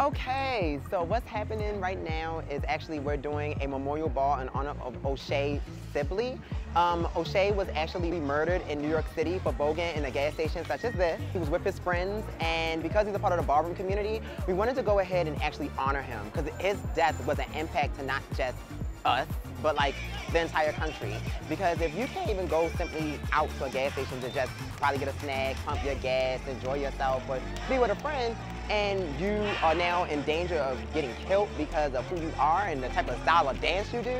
Okay, so what's happening right now is actually we're doing a memorial ball in honor of O'Shae Sibley. Um, O'Shae was actually murdered in New York City for voguing in a gas station such as this. He was with his friends, and because he's a part of the ballroom community, we wanted to go ahead and actually honor him because his death was an impact to not just us, but like the entire country. Because if you can't even go simply out to a gas station to just probably get a snack, pump your gas, enjoy yourself, or be with a friend, and you are now in danger of getting killed because of who you are and the type of style of dance you do,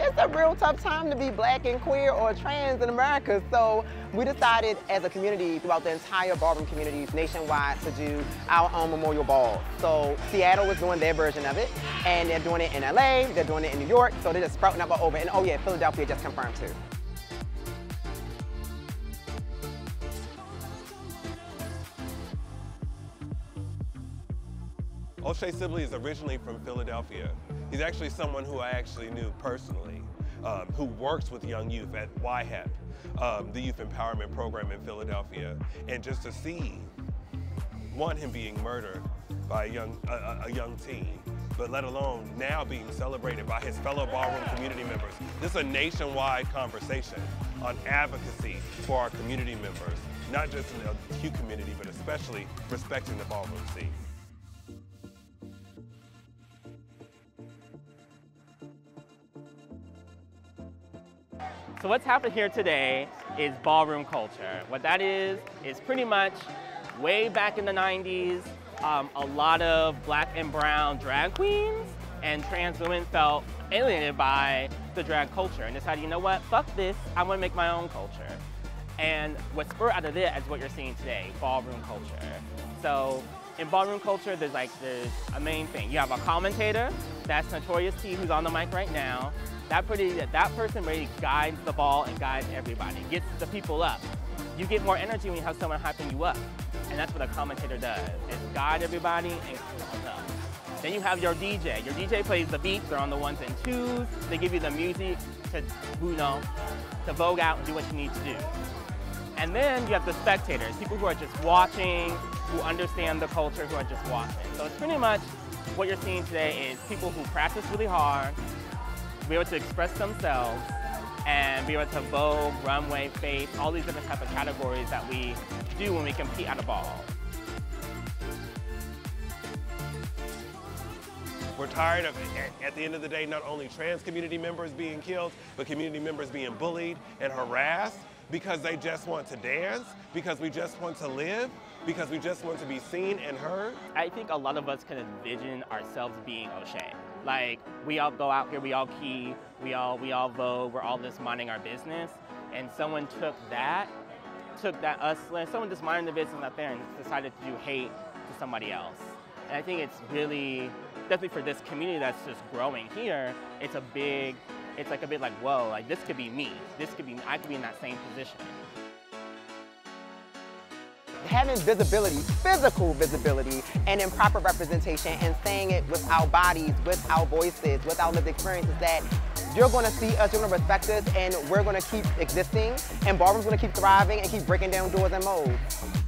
it's a real tough time to be black and queer or trans in America. So we decided as a community throughout the entire ballroom communities nationwide to do our own memorial ball. So Seattle was doing their version of it and they're doing it in LA, they're doing it in New York, so they're just sprouting up all over. And oh yeah, Philadelphia just confirmed too. O'Shae Sibley is originally from Philadelphia. He's actually someone who I actually knew personally, um, who works with young youth at YHEP, um, the Youth Empowerment Program in Philadelphia. And just to see, one, him being murdered by a young, a, a young teen, but let alone now being celebrated by his fellow ballroom community members. This is a nationwide conversation on advocacy for our community members, not just in the Q community, but especially respecting the ballroom scene. So what's happened here today is ballroom culture. What that is, is pretty much way back in the 90s, um, a lot of black and brown drag queens and trans women felt alienated by the drag culture and decided, you know what, fuck this, I wanna make my own culture. And what spurred out of it is what you're seeing today, ballroom culture. So in ballroom culture, there's like, there's a main thing. You have a commentator, that's Notorious T, who's on the mic right now. That, pretty, that person really guides the ball and guides everybody, gets the people up. You get more energy when you have someone hyping you up. And that's what a commentator does, is guide everybody and. Then you have your DJ. Your DJ plays the beats, they're on the ones and twos. They give you the music to, you know, to vogue out and do what you need to do. And then you have the spectators, people who are just watching, who understand the culture, who are just watching. So it's pretty much what you're seeing today is people who practice really hard, be able to express themselves and be able to vogue, runway, face, all these different type of categories that we do when we compete at a ball. We're tired of, at the end of the day, not only trans community members being killed, but community members being bullied and harassed because they just want to dance, because we just want to live, because we just want to be seen and heard. I think a lot of us can envision ourselves being O'Shae. Like we all go out here, we all key, we all we all vote, we're all just minding our business, and someone took that, took that us, someone just minding the business out there and decided to do hate to somebody else. And I think it's really, definitely for this community that's just growing here, it's a big, it's like a bit like, whoa, like this could be me. This could be, I could be in that same position having visibility, physical visibility, and improper representation and saying it with our bodies, with our voices, with our lived experiences that you're going to see us, you're to respect us, and we're going to keep existing, and going to keep thriving and keep breaking down doors and molds.